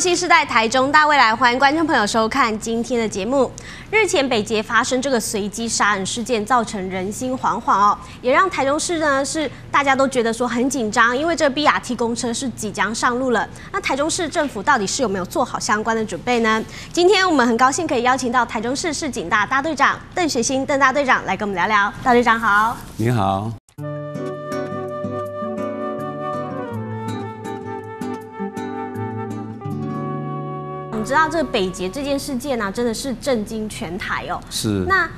新时代台中大未来，欢迎观众朋友收看今天的节目。日前北捷发生这个随机杀人事件，造成人心惶惶哦，也让台中市呢是大家都觉得说很紧张，因为这 BRT 公车是即将上路了。那台中市政府到底是有没有做好相关的准备呢？今天我们很高兴可以邀请到台中市市警大大队长邓学兴邓大队长来跟我们聊聊。大队长好，你好。知道这个北捷这件事件呢、真的是震惊全台哦。是那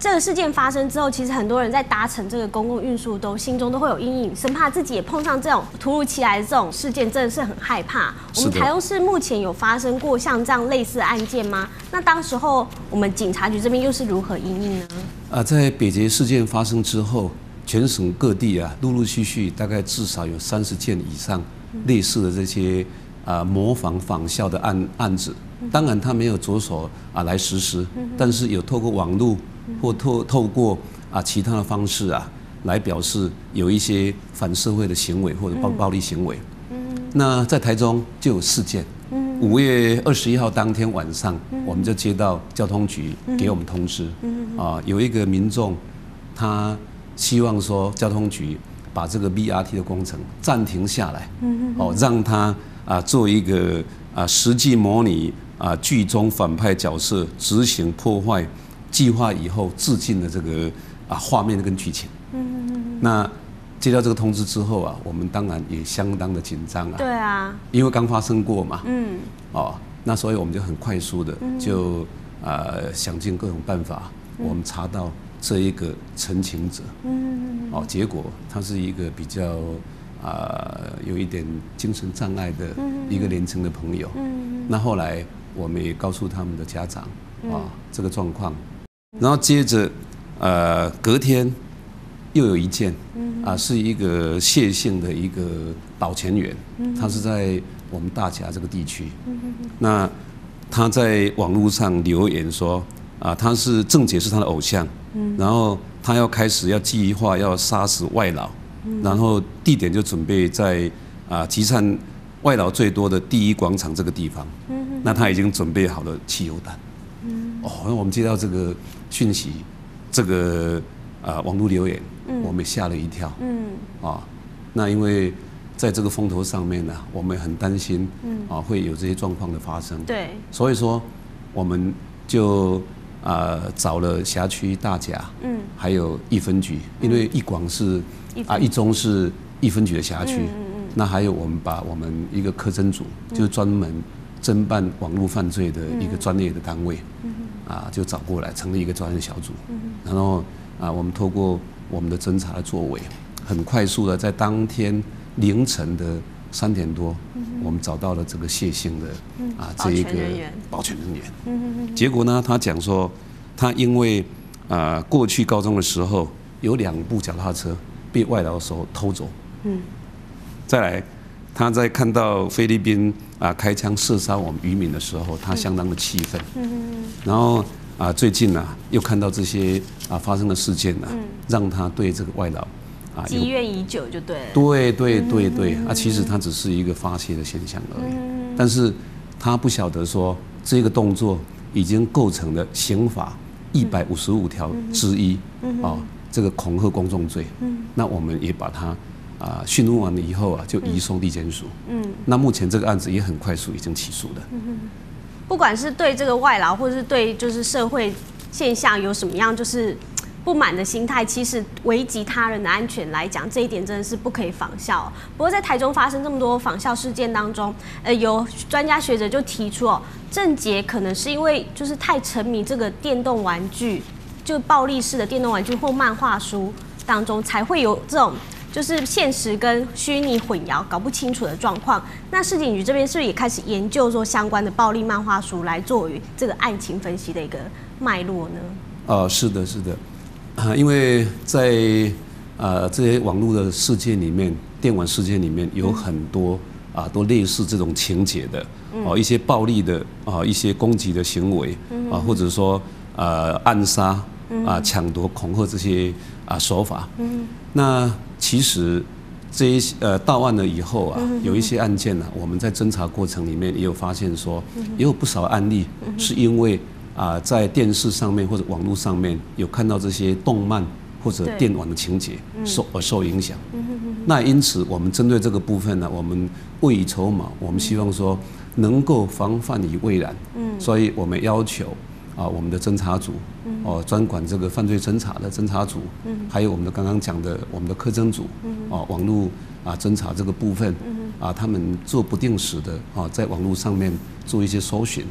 这个事件发生之后，其实很多人在搭乘这个公共运输都心中都会有阴影，生怕自己也碰上这种突如其来的这种事件，真的是很害怕。我们台中市目前有发生过像这样类似的案件吗？那当时候我们警察局这边又是如何应应呢？啊，在北捷事件发生之后，全省各地啊，陆陆续续大概至少有三十件以上类似的这些啊模仿仿效的案案子。当然，他没有着手啊来实施，但是有透过网络或透透过啊其他的方式啊来表示有一些反社会的行为或者暴暴力行为。那在台中就有事件。五月二十一号当天晚上，我们就接到交通局给我们通知，啊，有一个民众他希望说交通局把这个 BRT 的工程暂停下来，哦，让他啊做一个啊实际模拟啊剧中反派角色执行破坏计划以后致敬的这个啊画面跟剧情。嗯。嗯嗯那接到这个通知之后啊，我们当然也相当的紧张啊。对啊，因为刚发生过嘛，嗯，哦，那所以我们就很快速的就呃想尽各种办法，我们查到这一个陈情者，嗯，哦，结果他是一个比较啊、有一点精神障碍的一个年轻的朋友，嗯，那后来我们也告诉他们的家长啊、这个状况，然后接着呃隔天又有一件，啊，是一个谢姓的一个保全员，他是在我们大甲这个地区，那他在网络上留言说，啊，他是郑杰是他的偶像，然后他要开始要计划要杀死外劳，然后地点就准备在啊集散外劳最多的第一广场这个地方，那他已经准备好了汽油弹。哦，那我们接到这个讯息，这个啊、网络留言，我们也吓了一跳。嗯，啊，那因为在这个风头上面呢，我们很担心，啊，会有这些状况的发生。对，所以说，我们就啊、找了辖区大甲，嗯，还有一分局，因为一广是啊一中是一分局的辖区，嗯嗯嗯。那还有我们把我们一个科侦组，就是专门侦办网络犯罪的一个专业的单位，啊，就找过来成立一个专业小组，然后啊，我们透过我们的侦查的作为，很快速的在当天凌晨的三点多，我们找到了这个谢姓的啊这一个保全人员。结果呢，他讲说，他因为啊、过去高中的时候有两部脚踏车被外劳的时候偷走，嗯，再来，他在看到菲律宾啊、开枪射杀我们渔民的时候，他相当的气愤。嗯。然后啊、最近啊又看到这些啊发生的事件呢、让他对这个外劳啊积怨已久就对了。对对对对，啊，其实他只是一个发泄的现象而已，但是他不晓得说这个动作已经构成了刑法一百五十五条之一啊，这个恐吓公众罪。那我们也把它啊讯问完了以后啊，就移送地检署。嗯，那目前这个案子也很快速已经起诉的。不管是对这个外劳，或是对就是社会现象有什么样就是 不满的心态，其实危及他人的安全来讲，这一点真的是不可以仿效。不过在台中发生这么多仿效事件当中，呃，有专家学者就提出哦，郑杰可能是因为就是太沉迷这个电动玩具，就暴力式的电动玩具或漫画书当中，才会有这种。就是现实跟虚拟混淆、搞不清楚的状况。那市警局这边是不是也开始研究说相关的暴力漫画书，来作为这个案情分析的一个脉络呢？呃，是的，是的，啊，因为在呃这些网络的世界里面，电玩世界里面有很多啊，都类似这种情节的，哦，一些暴力的啊，一些攻击的行为啊，或者说呃暗杀啊、抢夺、恐吓这些啊手法。那其实这一些呃到案了以后啊，有一些案件呢、我们在侦查过程里面也有发现说，也有不少案例是因为啊、在电视上面或者网络上面有看到这些动漫或者电玩的情节受而受影响。那因此，我们针对这个部分呢，我们未雨绸缪，我们希望说能够防范于未然。嗯，所以我们要求啊，我们的侦查组，哦，专管这个犯罪侦查的侦查组，嗯，还有我们的刚刚讲的我们的科侦组，嗯，哦，网络啊侦查这个部分，嗯，啊，他们做不定时的啊，在网络上面做一些搜寻，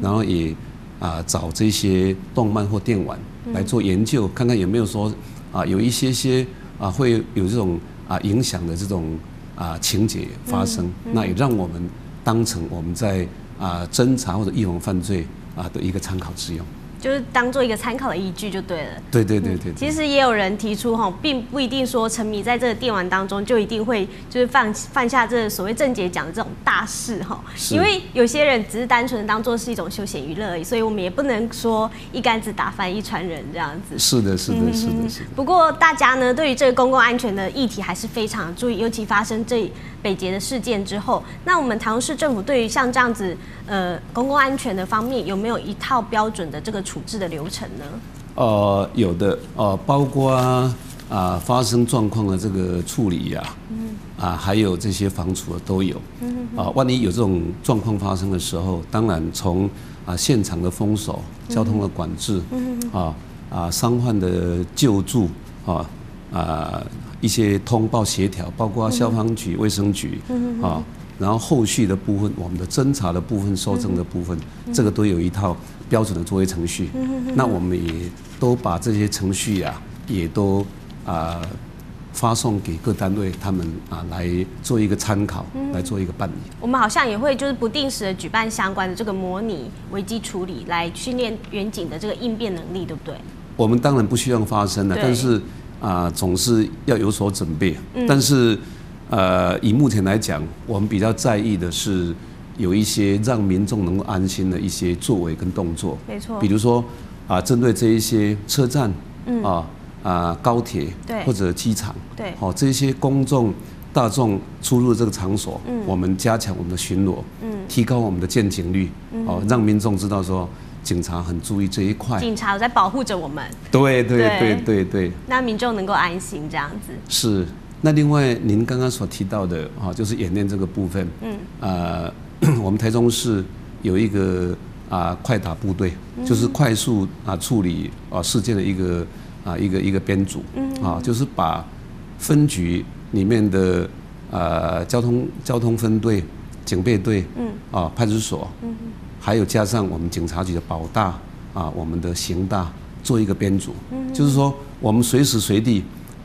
然后也啊找这些动漫或电玩来做研究，看看有没有说啊有一些些啊会有这种啊影响的这种啊情节发生，那也让我们当成我们在啊侦查或者预防犯罪啊的一个参考之用。就是当做一个参考的依据就对了。对对对对对其实也有人提出哈，并不一定说沉迷在这个电玩当中就一定会就是犯犯下这所谓正解讲的这种大事哈，因为有些人只是单纯的当做是一种休闲娱乐而已，所以我们也不能说一竿子打翻一船人这样子。是的，是的，是的，是的。不过大家呢，对于这个公共安全的议题还是非常注意，尤其发生这北捷的事件之后，那我们台中市政府对于像这样子呃公共安全的方面，有没有一套标准的这个处置的流程呢？呃，有的，呃，包括啊、发生状况的这个处理呀、啊，还有这些防处的都有。啊，万一有这种状况发生的时候，当然从啊现场的封锁、交通的管制，啊啊伤患的救助，啊啊一些通报协调，包括消防局、卫生局，啊，然后后续的部分，我们的侦查的部分、收证的部分，这个都有一套标准的作业程序。那我们也都把这些程序啊，也都啊、发送给各单位，他们啊来做一个参考，来做一个办理。我们好像也会就是不定时的举办相关的这个模拟危机处理，来训练远景的这个应变能力，对不对？我们当然不希望发生了，但是啊、总是要有所准备。但是呃，以目前来讲，我们比较在意的是有一些让民众能够安心的一些作为跟动作。没错比如说啊、针对这一些车站，嗯啊啊、高铁嗯对或者机场，对好、这些公众大众出入这个场所，嗯我们加强我们的巡逻，嗯提高我们的见警率，嗯哦，让民众知道说警察很注意这一块。警察在保护着我们，对对对对对对，那民众能够安心这样子。是。那另外，您刚刚所提到的啊，就是演练这个部分，嗯，呃，我们台中市有一个啊快打部队，就是快速啊处理啊事件的一个啊一个一个编组，嗯，啊，就是把分局里面的呃交通交通分队、警备队，嗯，啊派出所，嗯，还有加上我们警察局的保大啊，我们的刑大做一个编组，嗯，就是说我们随时随地，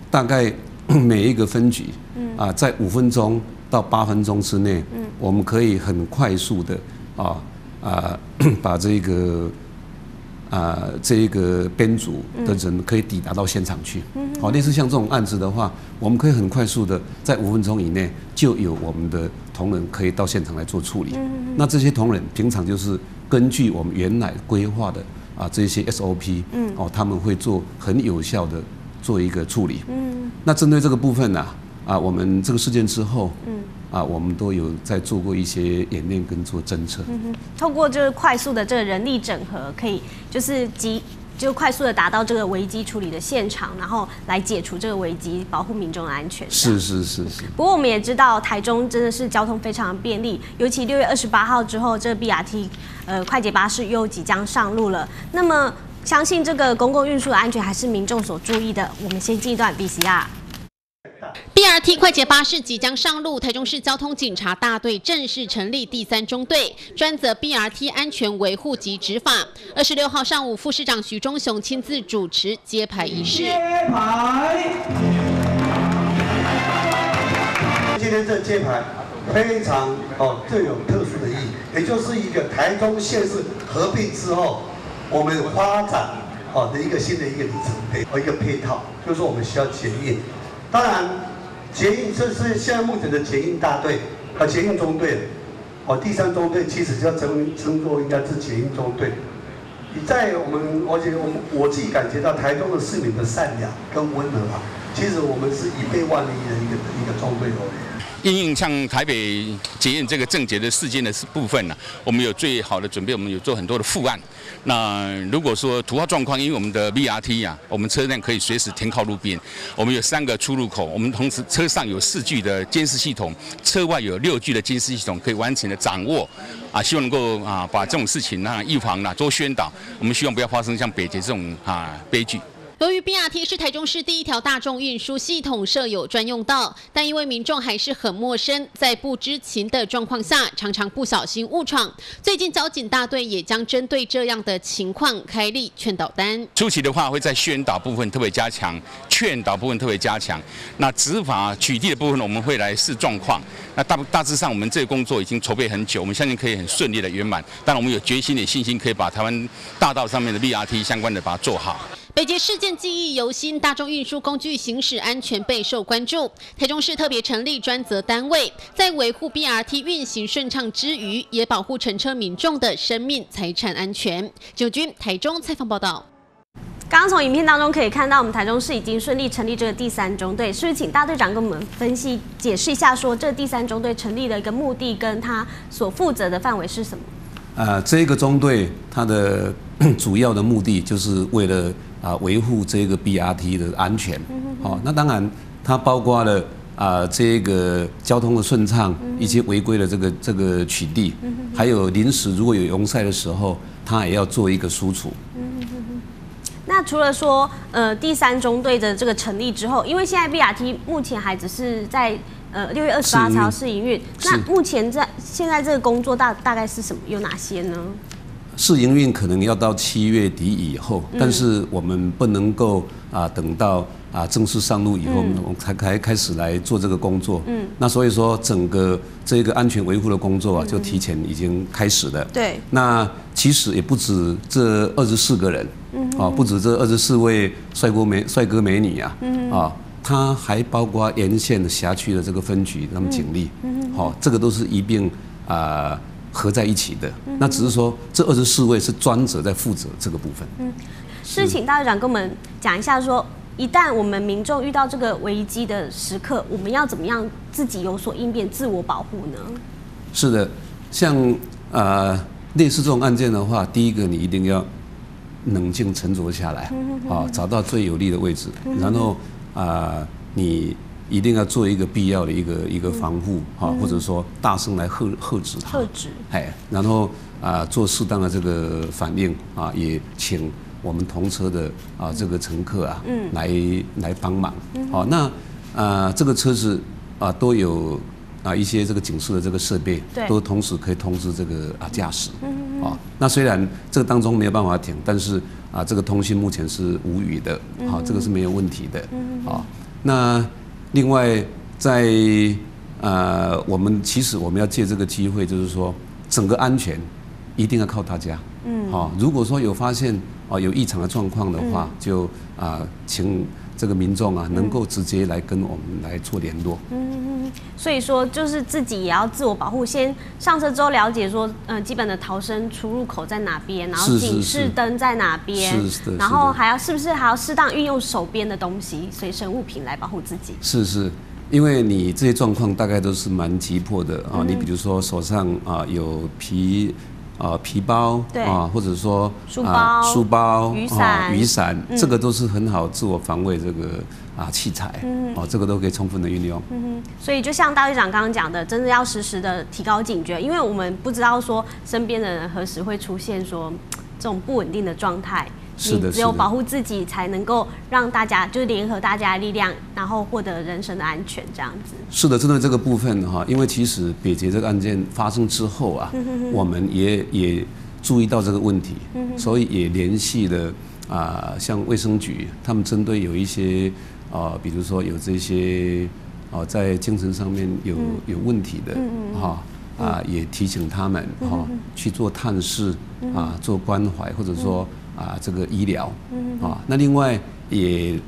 大概 每一个分局，嗯，啊，在五分钟到八分钟之内，嗯，我们可以很快速的啊啊 把这个啊、这一个编组的人可以抵达到现场去。好、类似像这种案子的话，我们可以很快速的在五分钟以内就有我们的同仁可以到现场来做处理。那这些同仁平常就是根据我们原来规划的啊这些 SOP，哦，他们会做很有效的做一个处理。嗯那针对这个部分呢、啊，我们这个事件之后，嗯啊，我们都有在做过一些演练跟做侦测。透过就是快速的这个人力整合，可以就是及就快速的达到这个危机处理的现场，然后来解除这个危机，保护民众的安全。是是是是。不过我们也知道，台中真的是交通非常便利，尤其六月二十八号之后，这 BRT 呃快捷巴士又即将上路了。那么，相信这个公共运输的安全还是民众所注意的。我们先进一段 VCR。BRT 快捷巴士即将上路，台中市交通警察大队正式成立第三中队，专责 BRT 安全维护及执法。二十六号上午，副市长徐忠雄亲自主持揭牌仪式。揭牌。今天这揭牌非常哦，最有特殊的意义，也就是一个台中县市合并之后，我们发展好的一个新的一个里程碑和一个配套，就是我们需要捷运。当然，捷运这是现在目前的捷运大队和捷运中队，哦，第三中队其实要称称作应该是捷运中队。你在我们，而且我们我自己感觉到台中的市民的善良跟温和啊，其实我们是以备万一的一个一个中队哦。因应像台北检验这个症结的事件的部分呢，我们有最好的准备，我们有做很多的复案。那如果说突发状况，因为我们的 VRT 啊，我们车辆可以随时停靠路边，我们有三个出入口，我们同时车上有四 G 的监视系统，车外有六 G 的监视系统，可以完全的掌握。啊，希望能够啊把这种事情啊预防啊多宣导，我们希望不要发生像北捷这种啊悲剧。由于 BRT 是台中市第一条大众运输系统，设有专用道，但因为民众还是很陌生，在不知情的状况下，常常不小心误闯。最近交警大队也将针对这样的情况开立劝导单。初期的话，会在宣导部分特别加强，劝导部分特别加强。那执法取缔的部分，我们会来视状况。那大大致上，我们这个工作已经筹备很久，我们相信可以很顺利的圆满。但我们有决心、有信心，可以把台湾大道上面的 BRT 相关的把它做好。北捷事件记忆犹新，大众运输工具行驶安全备受关注。台中市特别成立专责单位，在维护 BRT 运行顺畅之余，也保护乘车民众的生命财产安全。九军台中采访报道。刚刚从影片当中可以看到，我们台中市已经顺利成立这个第三中队，是不是请大队长跟我们分析解释一下，说这第三中队成立的一个目的跟他所负责的范围是什么？呃，这个中队它的 主要的目的就是为了。啊，维护这个 BRT 的安全，好，那当然它包括了啊，这个交通的顺畅，以及违规的这个这个取缔，还有临时如果有拥塞的时候，它也要做一个输出。那除了说呃第三中队的这个成立之后，因为现在 BRT 目前还只是在呃六月二十八号试营运，那目前在现在这个工作大大概是什么？有哪些呢？试营运可能要到七月底以后，但是我们不能够啊等到啊正式上路以后，我们才开开始来做这个工作。嗯，那所以说整个这个安全维护的工作啊，就提前已经开始了。对。那其实也不止这二十四个人，嗯，啊，不止这二十四位帅哥美帅哥美女啊，嗯，啊，他还包括沿线的辖区的这个分局，他们警力，嗯，好，这个都是一并啊。合在一起的，那只是说这二十四位是专责在负责这个部分。嗯，是请大队长跟我们讲一下，说一旦我们民众遇到这个危机的时刻，我们要怎么样自己有所应变、自我保护呢？是的，像呃类似这种案件的话，第一个你一定要冷静沉着下来，啊，找到最有利的位置，然后啊你。一定要做一个必要的一个一个防护哈，或者说大声来喝喝止他，喝止，哎，然后啊做适当的这个反应啊，也请我们同车的啊这个乘客啊，嗯，来来帮忙，好，那啊这个车子啊都有啊一些这个警示的这个设备，对，都同时可以通知这个啊驾驶，嗯啊，那虽然这个当中没有办法停，但是啊这个通信目前是无语的，好，这个是没有问题的，嗯，好，那。另外，在呃，我们其实我们要借这个机会，就是说，整个安全一定要靠大家。嗯。好，如果说有发现啊有异常的状况的话，就啊请。这个民众啊，能够直接来跟我们来做联络。嗯，所以说就是自己也要自我保护，先上车之后了解说，嗯，基本的逃生出入口在哪边，然后警示灯在哪边，然后还要是不是还要适当运用手边的东西、随身物品来保护自己？是是，因为你这些状况大概都是蛮急迫的啊。你比如说手上啊有皮。啊，皮包啊，或者说书包、书包、雨伞、雨伞，这个都是很好自我防卫这个啊器材，哦，这个都可以充分的运用。嗯哼，所以就像大队长刚刚讲的，真的要时时的提高警觉，因为我们不知道说身边的人何时会出现说这种不稳定的状态。你只有保护自己，才能够让大家就是联合大家的力量，然后获得人身的安全，这样子。是的，针对这个部分哈，因为其实北捷这个案件发生之后啊，我们也也注意到这个问题，所以也联系了啊，像卫生局，他们针对有一些啊，比如说有这些啊，在精神上面有有问题的哈啊，也提醒他们哈去做探视啊，做关怀，或者说。啊，这个医疗，啊，那另外也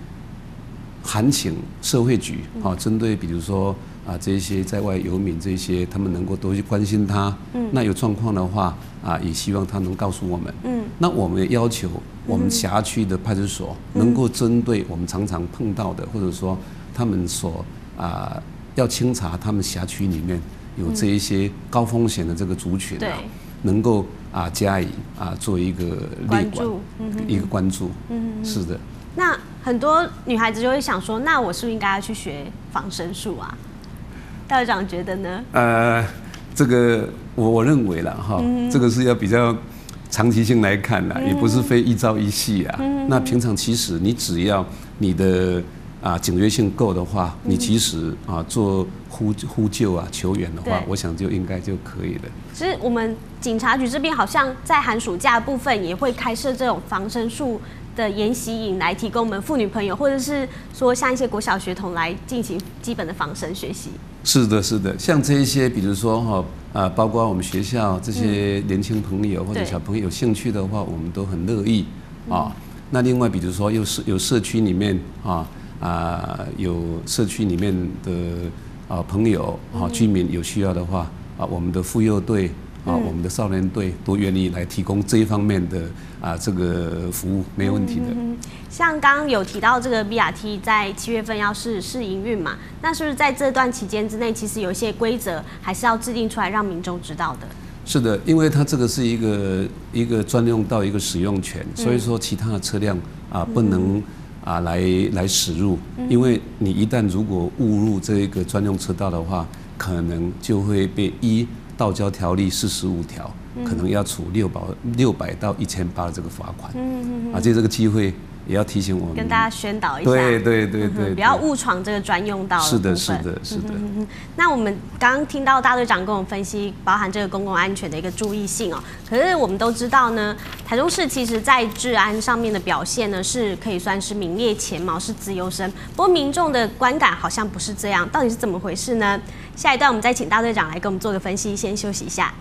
函请社会局啊，针对比如说啊这些在外游民这些，他们能够多去关心他。嗯。那有状况的话啊，也希望他能告诉我们。嗯。那我们也要求我们辖区的派出所能够针对我们常常碰到的，或者说他们所啊要清查他们辖区里面有这一些高风险的这个族群啊，能够啊加以啊做一个关注，一个关注。嗯。是的。那很多女孩子就会想说，那我是不是应该要去学防身术啊？大队长觉得呢？呃，这个我我认为了哈，这个是要比较长期性来看的，也不是非一朝一夕啊。那平常其实你只要你的啊警觉性够的话，你其实啊做呼呼救啊求援的话，我想就应该就可以了。其实我们警察局这边好像在寒暑假部分也会开设这种防身术。的研习营来提供我们妇女朋友，或者是说像一些国小学童来进行基本的防身学习。是的，是的，像这一些，比如说哈啊，包括我们学校这些年轻朋友或者小朋友有兴趣的话，我们都很乐意啊。那另外，比如说有社有社区里面啊啊有社区里面的啊朋友啊居民有需要的话啊，我们的妇幼队。啊，我们的少年队都愿意来提供这一方面的啊这个服务，没有问题的。像刚刚有提到这个 BRT 在七月份要试试营运嘛，那是不是在这段期间之内，其实有一些规则还是要制定出来让民众知道的？是的，因为它这个是一个一个专用到一个使用权，所以说其他的车辆啊不能啊来来驶入，因为你一旦如果误入这一个专用车道的话，可能就会被一。道交条例四十五条，可能要处六百六百到一千八的这个罚款。嗯嗯啊，借这个机会也要提醒我们，跟大家宣导一下，对对对对，不要误闯这个专用道。是的，是的，是的。那我们刚刚听到大队长跟我们分析，包含这个公共安全的一个注意性哦。可是我们都知道呢，台中市其实在治安上面的表现呢，是可以算是名列前茅，是自由生。不过民众的观感好像不是这样，到底是怎么回事呢？下一段我们再请大队长来给我们做个分析，先休息一下。